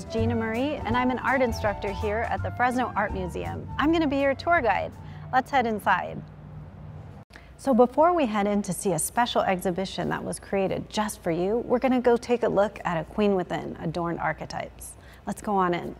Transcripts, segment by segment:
Is Gina Marie, and I'm an art instructor here at the Fresno Art Museum. I'm going to be your tour guide. Let's head inside. So before we head in to see a special exhibition that was created just for you, we're going to go take a look at a Queen Within Adorned Archetypes. Let's go on in.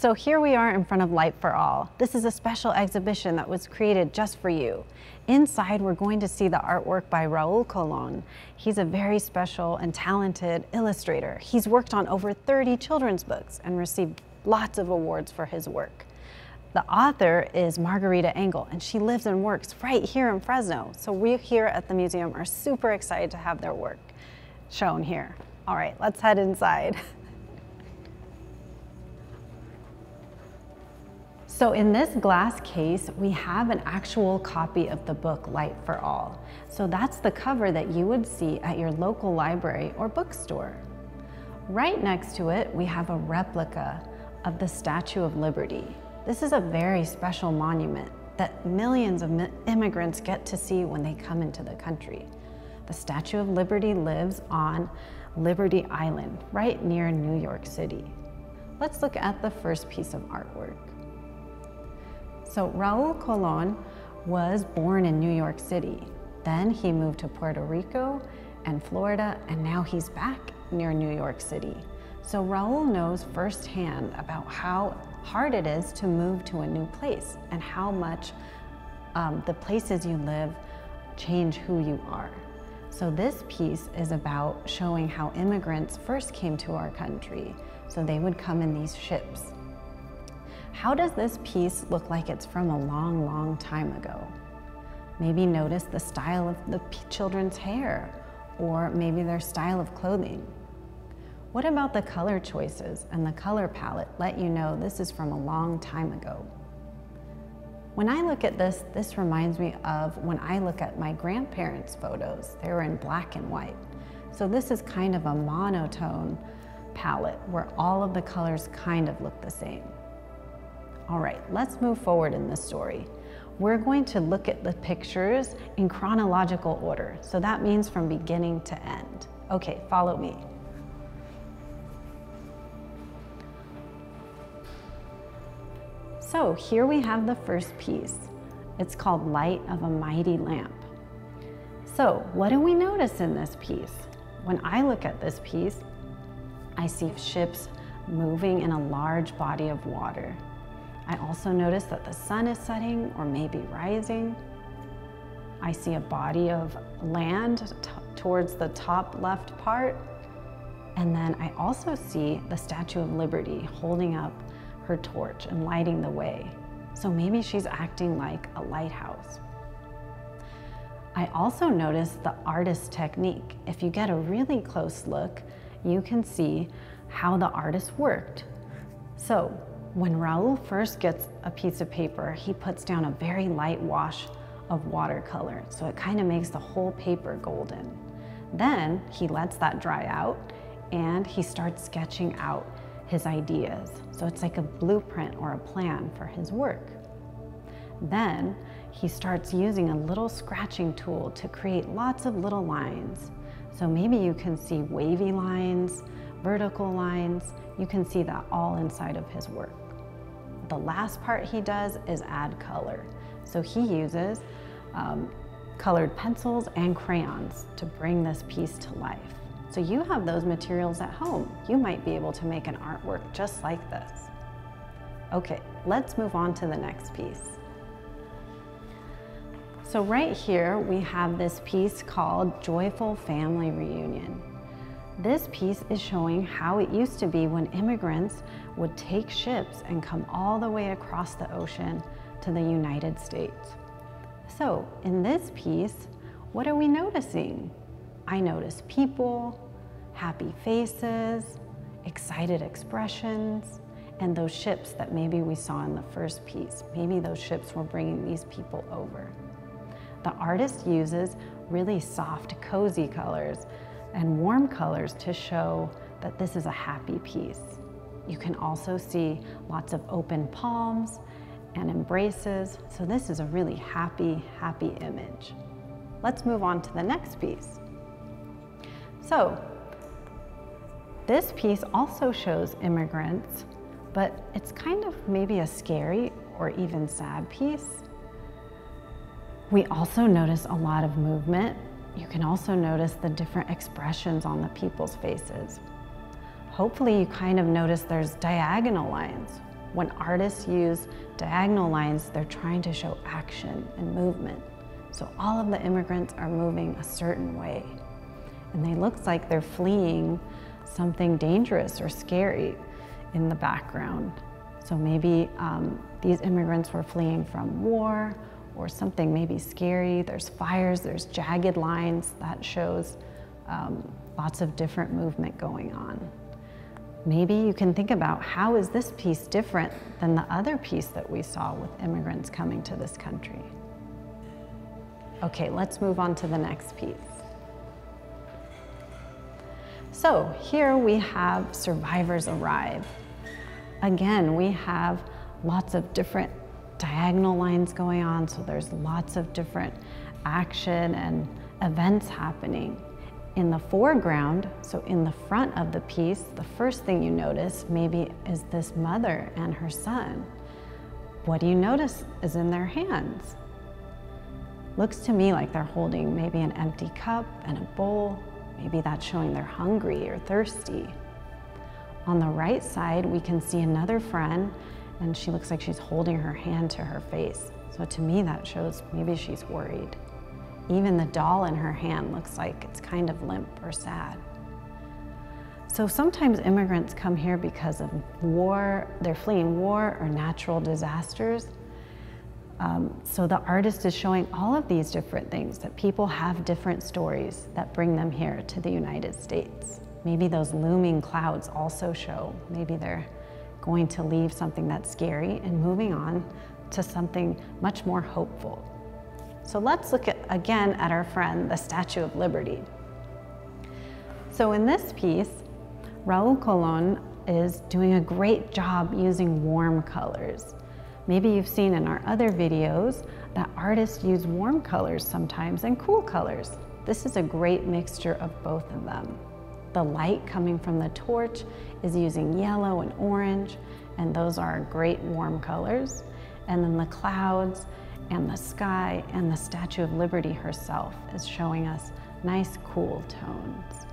So here we are in front of Light for All. This is a special exhibition that was created just for you. Inside, we're going to see the artwork by Raul Colon. He's a very special and talented illustrator. He's worked on over 30 children's books and received lots of awards for his work. The author is Margarita Engle, and she lives and works right here in Fresno. So we here at the museum are super excited to have their work shown here. All right, let's head inside. So in this glass case, we have an actual copy of the book Light for All. So that's the cover that you would see at your local library or bookstore. Right next to it, we have a replica of the Statue of Liberty. This is a very special monument that millions of immigrants get to see when they come into the country. The Statue of Liberty lives on Liberty Island, right near New York City. Let's look at the first piece of artwork. So Raul Colon was born in New York City. Then he moved to Puerto Rico and Florida, and now he's back near New York City. So Raul knows firsthand about how hard it is to move to a new place and how much um, the places you live change who you are. So this piece is about showing how immigrants first came to our country. So they would come in these ships how does this piece look like it's from a long, long time ago? Maybe notice the style of the children's hair, or maybe their style of clothing. What about the color choices and the color palette let you know this is from a long time ago? When I look at this, this reminds me of when I look at my grandparents' photos. They were in black and white. So this is kind of a monotone palette where all of the colors kind of look the same. All right, let's move forward in this story. We're going to look at the pictures in chronological order. So that means from beginning to end. Okay, follow me. So here we have the first piece. It's called Light of a Mighty Lamp. So what do we notice in this piece? When I look at this piece, I see ships moving in a large body of water. I also notice that the sun is setting or maybe rising. I see a body of land towards the top left part. And then I also see the Statue of Liberty holding up her torch and lighting the way. So maybe she's acting like a lighthouse. I also notice the artist's technique. If you get a really close look, you can see how the artist worked. So when Raul first gets a piece of paper, he puts down a very light wash of watercolor, so it kind of makes the whole paper golden. Then he lets that dry out and he starts sketching out his ideas. So it's like a blueprint or a plan for his work. Then he starts using a little scratching tool to create lots of little lines. So maybe you can see wavy lines, vertical lines, you can see that all inside of his work. The last part he does is add color. So he uses um, colored pencils and crayons to bring this piece to life. So you have those materials at home. You might be able to make an artwork just like this. Okay, let's move on to the next piece. So right here we have this piece called Joyful Family Reunion. This piece is showing how it used to be when immigrants would take ships and come all the way across the ocean to the United States. So in this piece, what are we noticing? I notice people, happy faces, excited expressions, and those ships that maybe we saw in the first piece. Maybe those ships were bringing these people over. The artist uses really soft, cozy colors and warm colors to show that this is a happy piece. You can also see lots of open palms and embraces. So this is a really happy, happy image. Let's move on to the next piece. So this piece also shows immigrants, but it's kind of maybe a scary or even sad piece. We also notice a lot of movement you can also notice the different expressions on the people's faces. Hopefully you kind of notice there's diagonal lines. When artists use diagonal lines, they're trying to show action and movement. So all of the immigrants are moving a certain way. And they look like they're fleeing something dangerous or scary in the background. So maybe um, these immigrants were fleeing from war or something maybe scary. There's fires, there's jagged lines that shows um, lots of different movement going on. Maybe you can think about how is this piece different than the other piece that we saw with immigrants coming to this country? Okay, let's move on to the next piece. So here we have survivors arrive. Again, we have lots of different diagonal lines going on, so there's lots of different action and events happening. In the foreground, so in the front of the piece, the first thing you notice maybe is this mother and her son. What do you notice is in their hands? Looks to me like they're holding maybe an empty cup and a bowl. Maybe that's showing they're hungry or thirsty. On the right side, we can see another friend and she looks like she's holding her hand to her face. So to me, that shows maybe she's worried. Even the doll in her hand looks like it's kind of limp or sad. So sometimes immigrants come here because of war, they're fleeing war or natural disasters. Um, so the artist is showing all of these different things, that people have different stories that bring them here to the United States. Maybe those looming clouds also show, maybe they're going to leave something that's scary and moving on to something much more hopeful. So let's look at, again at our friend, the Statue of Liberty. So in this piece, Raul Colon is doing a great job using warm colors. Maybe you've seen in our other videos that artists use warm colors sometimes and cool colors. This is a great mixture of both of them. The light coming from the torch is using yellow and orange, and those are great warm colors. And then the clouds and the sky and the Statue of Liberty herself is showing us nice cool tones.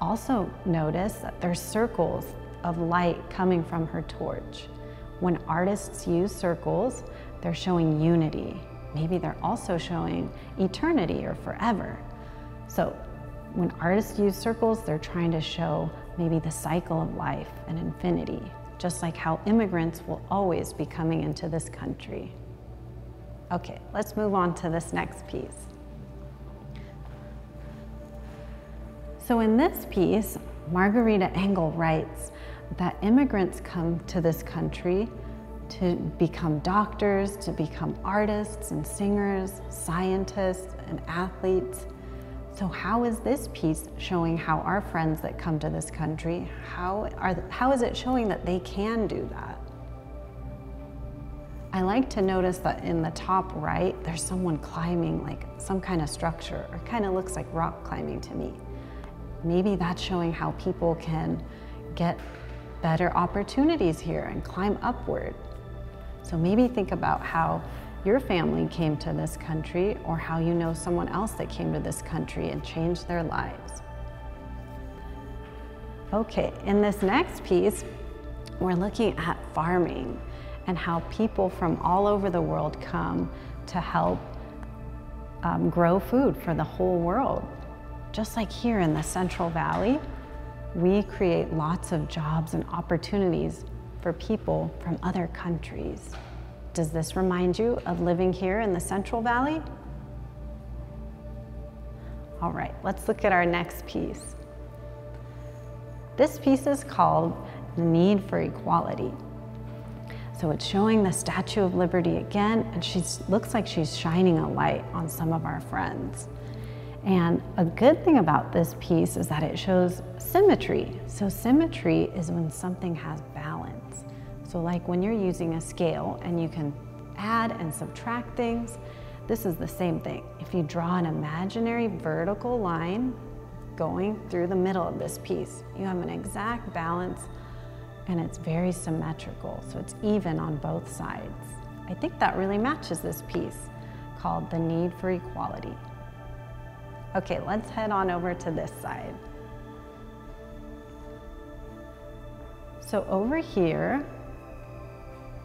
Also notice that there's circles of light coming from her torch. When artists use circles, they're showing unity. Maybe they're also showing eternity or forever. So when artists use circles, they're trying to show maybe the cycle of life and infinity, just like how immigrants will always be coming into this country. Okay, let's move on to this next piece. So in this piece, Margarita Engle writes that immigrants come to this country to become doctors, to become artists and singers, scientists and athletes, so how is this piece showing how our friends that come to this country, how, are, how is it showing that they can do that? I like to notice that in the top right, there's someone climbing like some kind of structure, or kind of looks like rock climbing to me. Maybe that's showing how people can get better opportunities here and climb upward. So maybe think about how your family came to this country or how you know someone else that came to this country and changed their lives. Okay, in this next piece, we're looking at farming and how people from all over the world come to help um, grow food for the whole world. Just like here in the Central Valley, we create lots of jobs and opportunities for people from other countries. Does this remind you of living here in the Central Valley? All right, let's look at our next piece. This piece is called The Need for Equality. So it's showing the Statue of Liberty again, and she looks like she's shining a light on some of our friends. And a good thing about this piece is that it shows symmetry. So symmetry is when something has. So like when you're using a scale and you can add and subtract things, this is the same thing. If you draw an imaginary vertical line going through the middle of this piece, you have an exact balance and it's very symmetrical, so it's even on both sides. I think that really matches this piece called The Need for Equality. Okay, let's head on over to this side. So over here,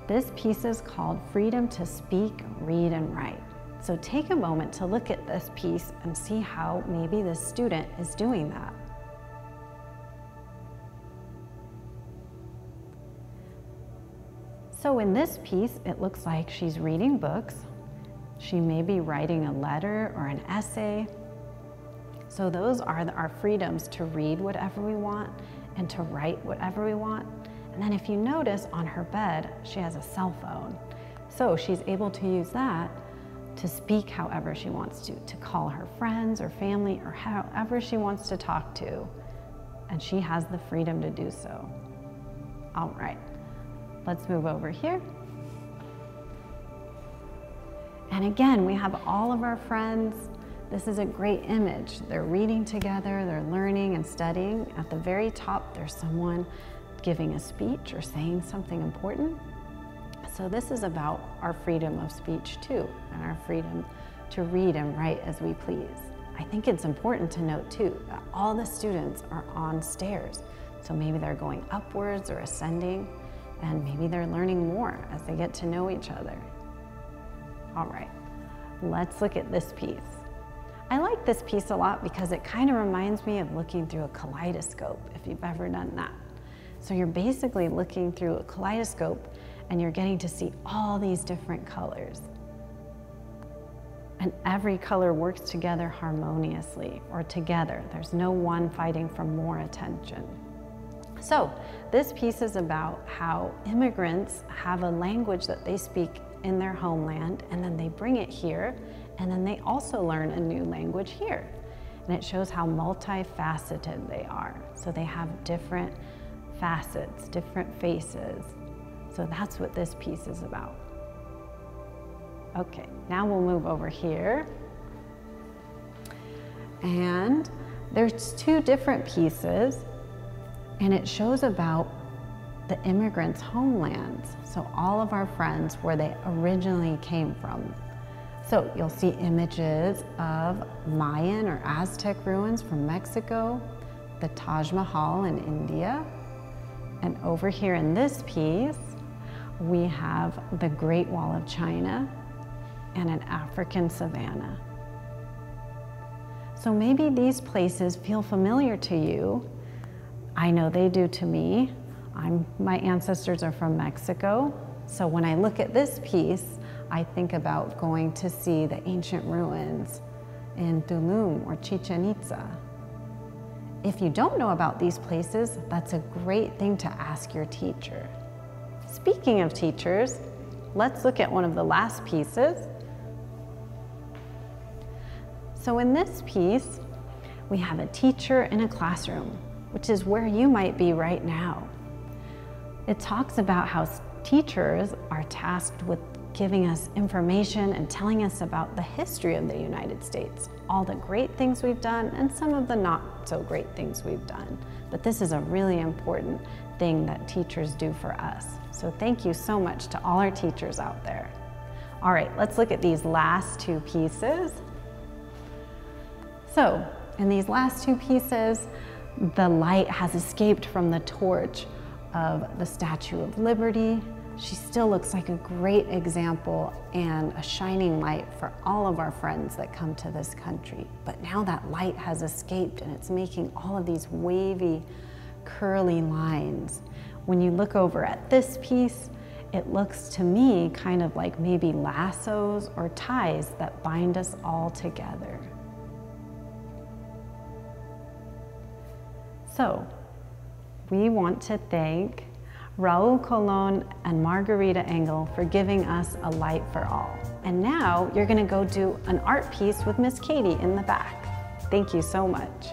This piece is called Freedom to Speak, Read, and Write. So take a moment to look at this piece and see how maybe this student is doing that. So in this piece, it looks like she's reading books. She may be writing a letter or an essay. So those are our freedoms to read whatever we want and to write whatever we want. And then if you notice on her bed, she has a cell phone. So she's able to use that to speak however she wants to, to call her friends or family or however she wants to talk to. And she has the freedom to do so. All right, let's move over here. And again, we have all of our friends. This is a great image. They're reading together, they're learning and studying. At the very top, there's someone giving a speech or saying something important. So this is about our freedom of speech too, and our freedom to read and write as we please. I think it's important to note too that all the students are on stairs. So maybe they're going upwards or ascending, and maybe they're learning more as they get to know each other. All right, let's look at this piece. I like this piece a lot because it kind of reminds me of looking through a kaleidoscope, if you've ever done that. So you're basically looking through a kaleidoscope and you're getting to see all these different colors. And every color works together harmoniously or together. There's no one fighting for more attention. So this piece is about how immigrants have a language that they speak in their homeland and then they bring it here and then they also learn a new language here. And it shows how multifaceted they are. So they have different facets, different faces. So that's what this piece is about. Okay, now we'll move over here. And there's two different pieces and it shows about the immigrants' homelands. So all of our friends where they originally came from. So you'll see images of Mayan or Aztec ruins from Mexico, the Taj Mahal in India, and over here in this piece, we have the Great Wall of China and an African savanna. So maybe these places feel familiar to you. I know they do to me. I'm, my ancestors are from Mexico. So when I look at this piece, I think about going to see the ancient ruins in Tulum or Chichen Itza. If you don't know about these places, that's a great thing to ask your teacher. Speaking of teachers, let's look at one of the last pieces. So in this piece, we have a teacher in a classroom, which is where you might be right now. It talks about how teachers are tasked with giving us information and telling us about the history of the United States, all the great things we've done and some of the so great things we've done. But this is a really important thing that teachers do for us. So thank you so much to all our teachers out there. All right, let's look at these last two pieces. So in these last two pieces, the light has escaped from the torch of the Statue of Liberty she still looks like a great example and a shining light for all of our friends that come to this country. But now that light has escaped and it's making all of these wavy, curly lines. When you look over at this piece, it looks to me kind of like maybe lassos or ties that bind us all together. So, we want to thank Raul Colon and Margarita Engle for giving us a light for all. And now you're gonna go do an art piece with Miss Katie in the back. Thank you so much.